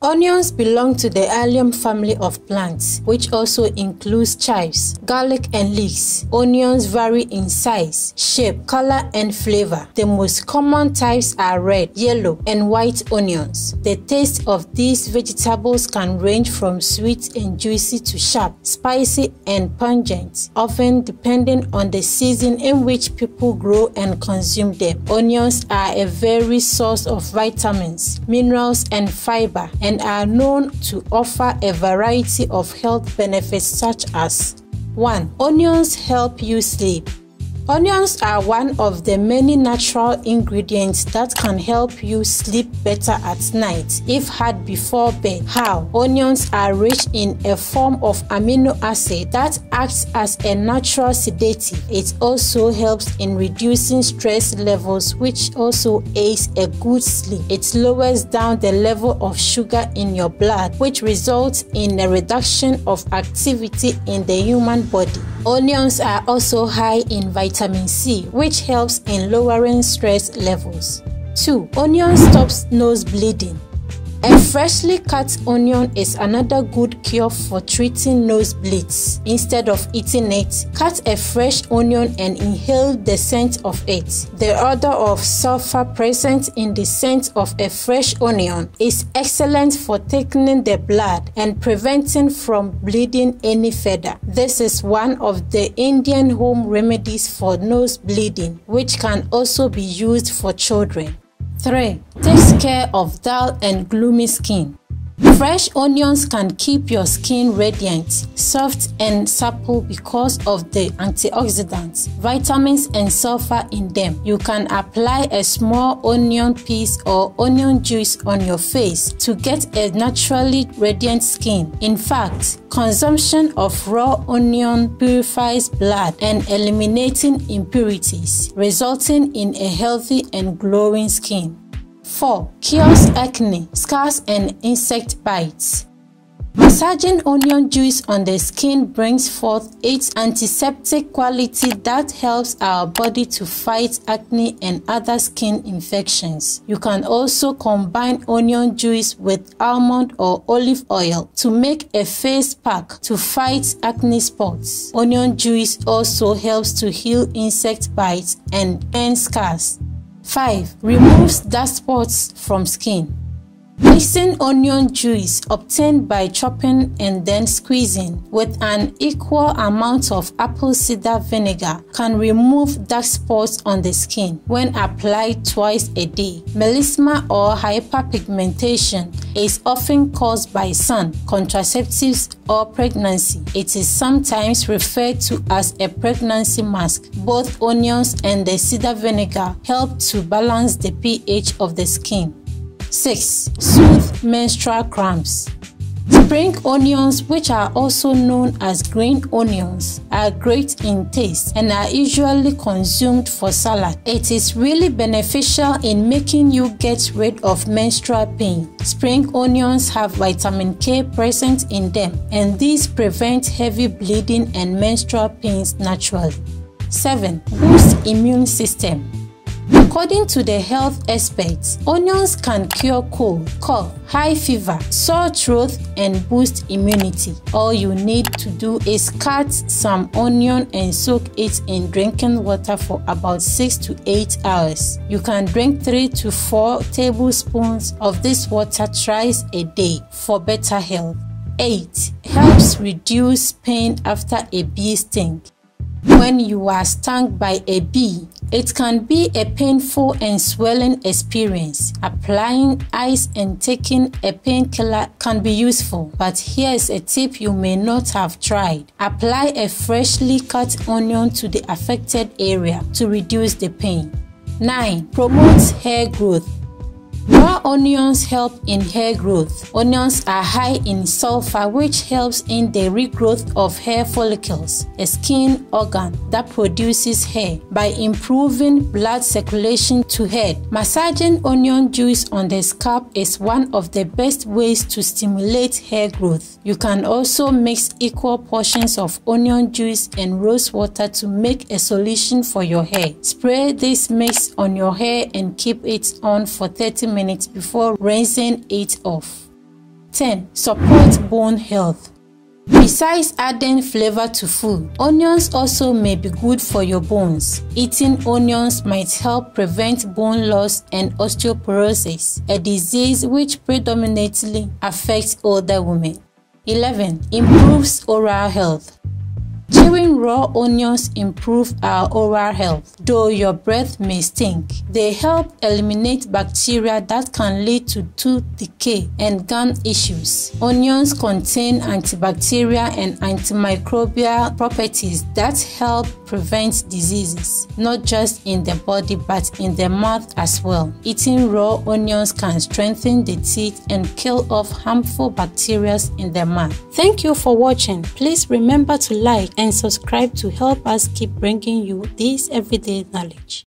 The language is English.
Onions belong to the allium family of plants, which also includes chives, garlic, and leeks. Onions vary in size, shape, color, and flavor. The most common types are red, yellow, and white onions. The taste of these vegetables can range from sweet and juicy to sharp, spicy, and pungent, often depending on the season in which people grow and consume them. Onions are a very source of vitamins, minerals, and fiber and are known to offer a variety of health benefits such as 1. Onions help you sleep. Onions are one of the many natural ingredients that can help you sleep better at night if had before bed. How? Onions are rich in a form of amino acid that acts as a natural sedative. It also helps in reducing stress levels which also aids a good sleep. It lowers down the level of sugar in your blood which results in a reduction of activity in the human body. Onions are also high in vitamin C, which helps in lowering stress levels. 2. Onion stops nose bleeding. A freshly cut onion is another good cure for treating nosebleeds. Instead of eating it, cut a fresh onion and inhale the scent of it. The odor of sulfur present in the scent of a fresh onion is excellent for thickening the blood and preventing from bleeding any further. This is one of the Indian home remedies for nose bleeding, which can also be used for children. 3. Takes care of dull and gloomy skin. Fresh onions can keep your skin radiant, soft, and supple because of the antioxidants, vitamins, and sulfur in them. You can apply a small onion piece or onion juice on your face to get a naturally radiant skin. In fact, consumption of raw onion purifies blood and eliminating impurities, resulting in a healthy and glowing skin. 4. Cures acne, scars, and insect bites. Massaging onion juice on the skin brings forth its antiseptic quality that helps our body to fight acne and other skin infections. You can also combine onion juice with almond or olive oil to make a face pack to fight acne spots. Onion juice also helps to heal insect bites and end scars. 5. Removes dust spots from skin. Mixing onion juice obtained by chopping and then squeezing with an equal amount of apple cider vinegar can remove dark spots on the skin when applied twice a day. Melasma or hyperpigmentation is often caused by sun, contraceptives, or pregnancy. It is sometimes referred to as a pregnancy mask. Both onions and the cider vinegar help to balance the pH of the skin. 6. Soothe menstrual cramps. Spring onions, which are also known as green onions, are great in taste and are usually consumed for salad. It is really beneficial in making you get rid of menstrual pain. Spring onions have vitamin K present in them, and these prevent heavy bleeding and menstrual pains naturally. 7. Boost immune system. According to the health experts, onions can cure cold, cough, high fever, sore throat, and boost immunity. All you need to do is cut some onion and soak it in drinking water for about 6 to 8 hours. You can drink 3 to 4 tablespoons of this water thrice a day for better health. 8. Helps reduce pain after a bee sting. When you are stung by a bee, it can be a painful and swelling experience. Applying ice and taking a painkiller can be useful, but here's a tip you may not have tried. Apply a freshly cut onion to the affected area to reduce the pain. 9. Promotes hair growth. Raw onions help in hair growth. Onions are high in sulfur which helps in the regrowth of hair follicles, a skin organ that produces hair, by improving blood circulation to head. Massaging onion juice on the scalp is one of the best ways to stimulate hair growth. You can also mix equal portions of onion juice and rose water to make a solution for your hair. Spray this mix on your hair and keep it on for 30 minutes minutes before rinsing it off. 10. Support bone health. Besides adding flavor to food, onions also may be good for your bones. Eating onions might help prevent bone loss and osteoporosis, a disease which predominantly affects older women. 11. Improves oral health. Chewing raw onions improve our oral health. Though your breath may stink, they help eliminate bacteria that can lead to tooth decay and gum issues. Onions contain antibacterial and antimicrobial properties that help prevent diseases, not just in the body but in the mouth as well. Eating raw onions can strengthen the teeth and kill off harmful bacteria in the mouth. Thank you for watching. Please remember to like and subscribe to help us keep bringing you this everyday knowledge.